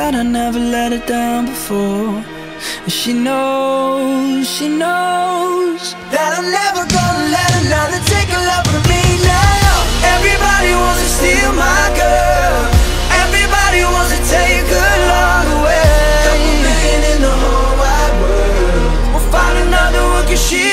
that I never let her down before. And she knows, she knows That I'm never gonna let another take a love from me now. Everybody wants to steal my girl. Everybody wants to take her long away. Couple million in the whole wide world. We'll find another one cause she